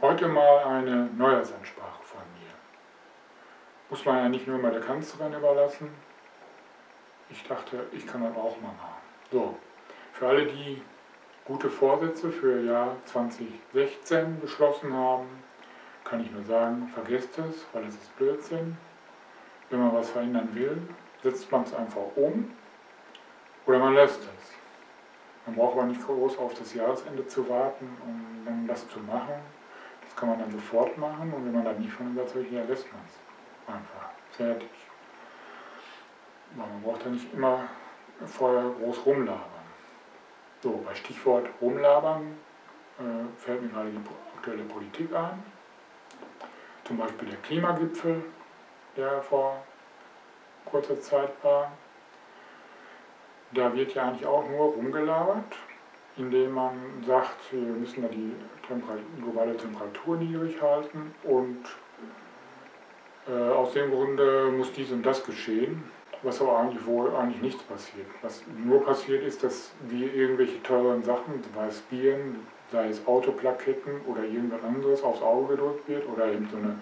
Heute mal eine Neujahrsansprache von mir. Muss man ja nicht nur mal der Kanzlerin überlassen. Ich dachte, ich kann das auch mal machen. So, für alle, die gute Vorsätze für Jahr 2016 beschlossen haben, kann ich nur sagen, vergesst es, weil es ist Blödsinn. Wenn man was verändern will, setzt man es einfach um oder man lässt es. Man braucht aber nicht groß auf das Jahresende zu warten, um dann das zu machen. Das kann man dann sofort machen und wenn man da nicht von überzeugt ist, lässt man es einfach. Fertig. Man braucht da nicht immer vorher groß rumlabern. So, bei Stichwort rumlabern äh, fällt mir gerade die aktuelle Politik ein. Zum Beispiel der Klimagipfel, der vor kurzer Zeit war. Da wird ja eigentlich auch nur rumgelabert, indem man sagt, wir müssen da die Temperat globale Temperatur niedrig halten und äh, aus dem Grunde muss dies und das geschehen, was aber eigentlich wohl eigentlich nichts passiert. Was nur passiert ist, dass wir irgendwelche teuren Sachen, sei es Bieren, sei es Autoplaketten oder irgendwas anderes aufs Auge gedrückt wird oder eben so eine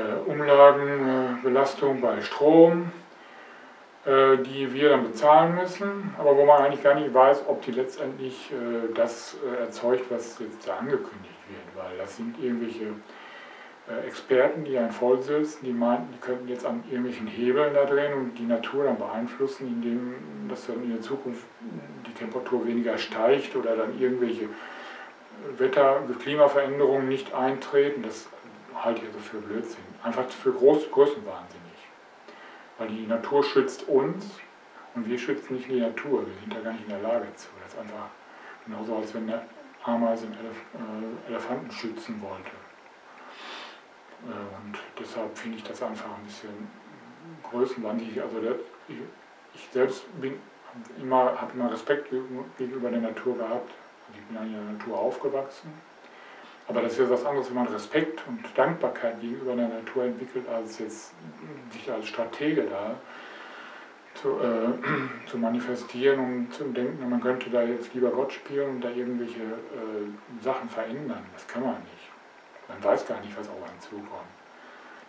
äh, Umlagenbelastung bei Strom, die wir dann bezahlen müssen, aber wo man eigentlich gar nicht weiß, ob die letztendlich äh, das äh, erzeugt, was jetzt da angekündigt wird, weil das sind irgendwelche äh, Experten, die einen vollsitzen, die meinten, die könnten jetzt an irgendwelchen Hebeln da drehen und die Natur dann beeinflussen, indem dass dann in der Zukunft die Temperatur weniger steigt oder dann irgendwelche Wetter-, Klimaveränderungen nicht eintreten. Das halte ich also für Blödsinn. Einfach für Groß Größenwahnsinnig. Weil die Natur schützt uns und wir schützen nicht die Natur. Wir sind da gar nicht in der Lage zu. Das ist einfach genauso, als wenn eine Ameise einen Elef äh, Elefanten schützen wollte. Äh, und deshalb finde ich das einfach ein bisschen größenwahnsinnig. Also der, ich, ich, selbst immer, habe immer Respekt gegenüber der Natur gehabt. Also ich bin ja in der Natur aufgewachsen. Aber das ist ja was anderes, wenn man Respekt und Dankbarkeit gegenüber der Natur entwickelt, als jetzt sich als Stratege da zu, äh, zu manifestieren und zu denken, man könnte da jetzt lieber Gott spielen und da irgendwelche äh, Sachen verändern. Das kann man nicht. Man weiß gar nicht, was auf einen zukommt.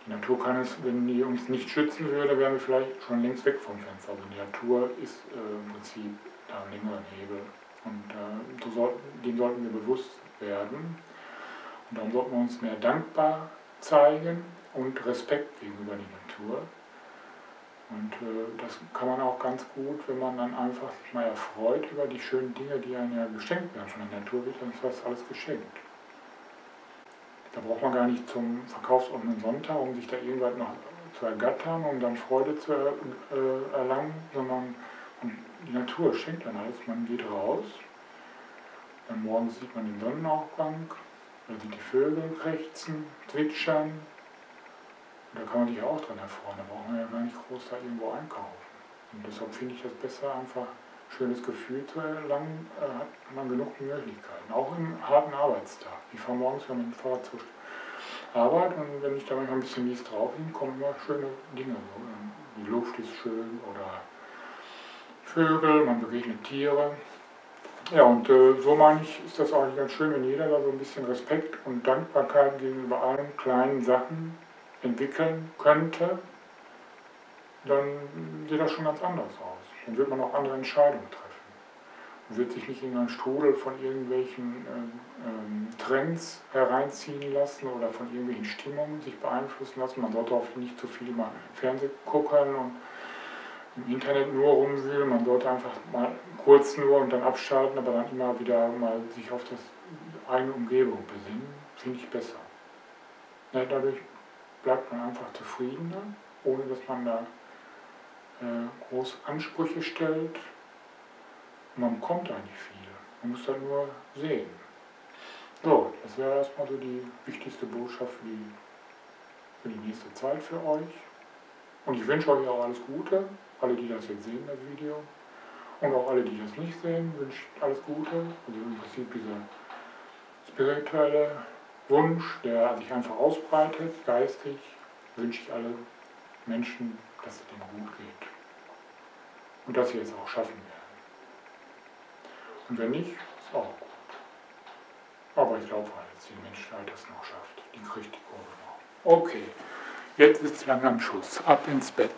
Die Natur kann es, wenn die uns nicht schützen würde, wären wir vielleicht schon längst weg vom Fenster. Also die Natur ist äh, im Prinzip da ein längeren Hebel. Und äh, so dem sollten wir bewusst werden. Und darum sollten wir uns mehr dankbar zeigen und Respekt gegenüber der Natur. Und äh, das kann man auch ganz gut, wenn man dann einfach sich mal erfreut über die schönen Dinge, die einem ja geschenkt werden. Von der Natur wird uns was alles geschenkt. Da braucht man gar nicht zum verkaufsoffenen Sonntag, um sich da irgendwann noch zu ergattern, um dann Freude zu äh, erlangen, sondern die Natur schenkt dann alles. Man geht raus, dann morgens sieht man den Sonnenaufgang, sieht die Vögel krächzen, zwitschern. Da kann man sich auch dran erfreuen, da braucht man ja gar nicht groß da irgendwo einkaufen. Und deshalb finde ich das besser, einfach schönes Gefühl zu erlangen, äh, hat man genug Möglichkeiten. Auch im harten Arbeitstag. Ich fahre morgens mit dem Fahrrad zur Arbeit und wenn ich da manchmal ein bisschen mies drauf bin, kommen immer schöne Dinge. Die Luft ist schön oder Vögel, man begegnet Tiere. Ja, und äh, so meine ich, ist das auch ganz schön, wenn jeder da so ein bisschen Respekt und Dankbarkeit gegenüber allen kleinen Sachen entwickeln könnte, dann sieht das schon ganz anders aus. Dann wird man auch andere Entscheidungen treffen. Man wird sich nicht in einen Strudel von irgendwelchen äh, Trends hereinziehen lassen oder von irgendwelchen Stimmungen sich beeinflussen lassen. Man sollte auch nicht zu viel mal Fernsehen gucken und im Internet nur rumwühlen. Man sollte einfach mal kurz nur und dann abschalten, aber dann immer wieder mal sich auf das eigene Umgebung besinnen. Finde ich besser. Ja, dadurch bleibt man einfach zufriedener, ohne dass man da äh, große Ansprüche stellt. Man bekommt eigentlich viel. Man muss dann nur sehen. So, das wäre erstmal so die wichtigste Botschaft für die, für die nächste Zeit für euch. Und ich wünsche euch auch alles Gute, alle, die das jetzt sehen, das Video. Und auch alle, die das nicht sehen, wünsche alles Gute. Also im Prinzip dieser spirituelle Wunsch, der sich einfach ausbreitet, geistig, wünsche ich alle Menschen, dass es denen gut geht und dass sie es auch schaffen werden. Und wenn nicht, ist auch gut. Aber ich glaube dass die Menschheit das noch schafft. Die kriegt die Kurve noch. Okay, jetzt ist langsam Schuss. Ab ins Bett.